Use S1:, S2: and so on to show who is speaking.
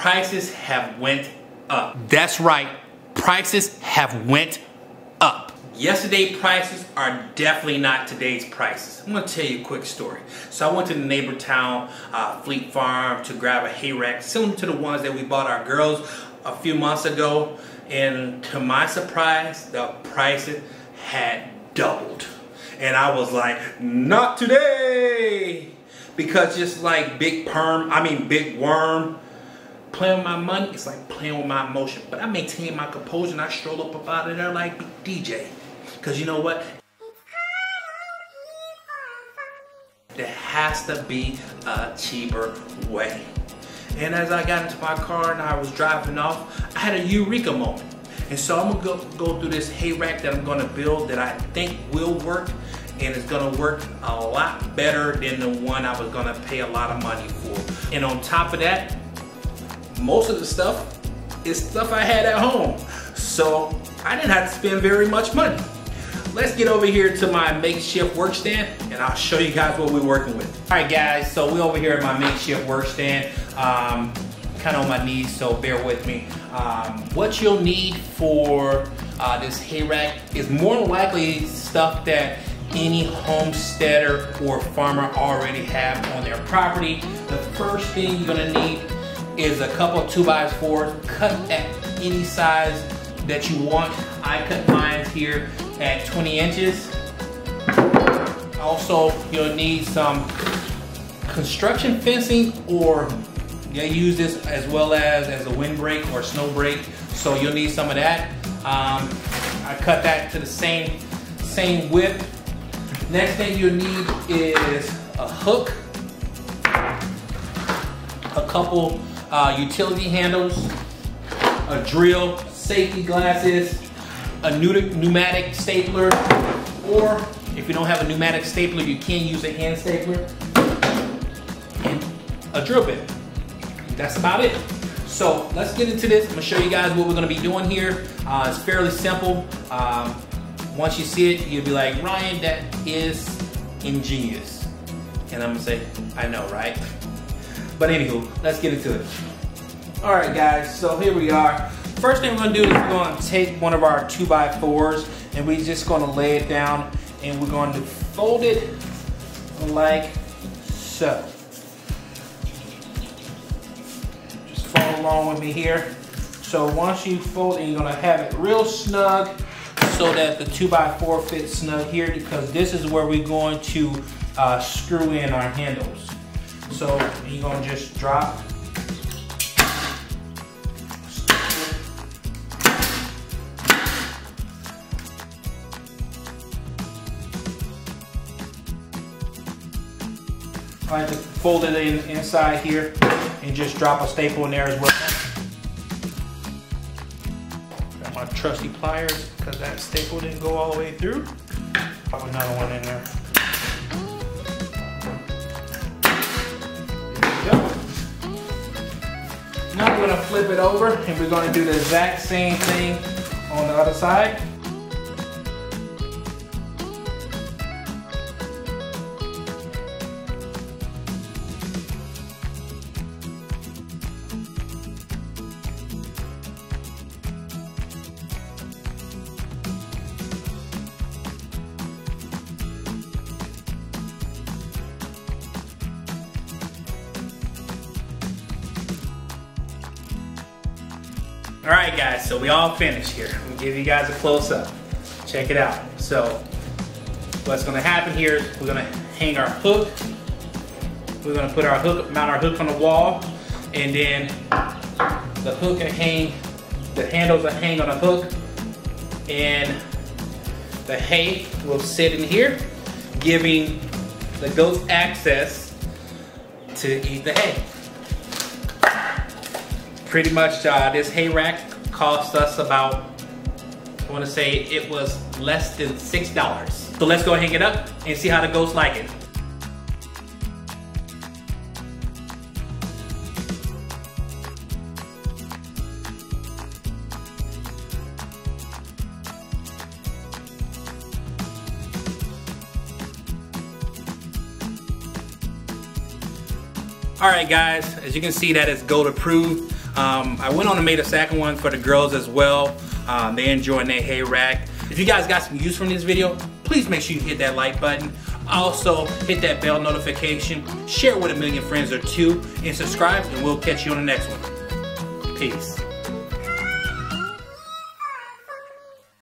S1: prices have went up. That's right, prices have went up. Yesterday prices are definitely not today's prices. I'm gonna tell you a quick story. So I went to the neighbor town, uh, Fleet Farm, to grab a hay rack, similar to the ones that we bought our girls a few months ago. And to my surprise, the prices had doubled. And I was like, not today! Because just like Big Perm, I mean Big Worm, playing with my money, it's like playing with my emotion. But I maintain my composure and I stroll up out of there like DJ. Because you know what? There has to be a cheaper way. And as I got into my car and I was driving off, I had a eureka moment. And so I'm gonna go, go through this hay rack that I'm gonna build that I think will work and it's gonna work a lot better than the one I was gonna pay a lot of money for. And on top of that, most of the stuff is stuff I had at home. So I didn't have to spend very much money. Let's get over here to my makeshift workstand and I'll show you guys what we're working with. All right guys, so we're over here at my makeshift workstand. Um, kind of on my knees, so bear with me. Um, what you'll need for uh, this hay rack is more than likely stuff that any homesteader or farmer already have on their property. The first thing you're gonna need is a couple 2 by fours cut at any size that you want. I cut mine here at 20 inches. Also, you'll need some construction fencing or you use this as well as as a windbreak or snow break. So you'll need some of that. Um, I cut that to the same same width. Next thing you'll need is a hook, a couple uh, utility handles, a drill, safety glasses, a pneumatic stapler, or if you don't have a pneumatic stapler, you can use a hand stapler, and a drill bit. That's about it. So let's get into this. I'm gonna show you guys what we're gonna be doing here. Uh, it's fairly simple. Um, once you see it, you'll be like, Ryan, that is ingenious. And I'm gonna say, I know, right? But anywho, let's get into it. All right, guys, so here we are. First thing we're gonna do is we're gonna take one of our two by fours and we're just gonna lay it down and we're going to fold it like so. Just follow along with me here. So once you fold it, you're gonna have it real snug so that the two by four fits snug here because this is where we're going to uh, screw in our handles. So you're gonna just drop I to fold it in inside here and just drop a staple in there as well. Got my trusty pliers because that staple didn't go all the way through. Pop another one in. There Now we're gonna flip it over and we're gonna do the exact same thing on the other side. All right, guys, so we all finished here. I'm gonna give you guys a close up. Check it out. So, what's gonna happen here is we're gonna hang our hook. We're gonna put our hook, mount our hook on the wall, and then the hook and hang, the handles will hang on a hook, and the hay will sit in here, giving the goats access to eat the hay pretty much uh, this hay rack cost us about, I want to say it was less than $6. So let's go hang it up and see how the ghosts like it. All right, guys, as you can see, that is goat approved. Um, I went on and made a second one for the girls as well. Um, they enjoying their hay rack. If you guys got some use from this video, please make sure you hit that like button. Also, hit that bell notification, share with a million friends or two, and subscribe, and we'll catch you on the next one. Peace.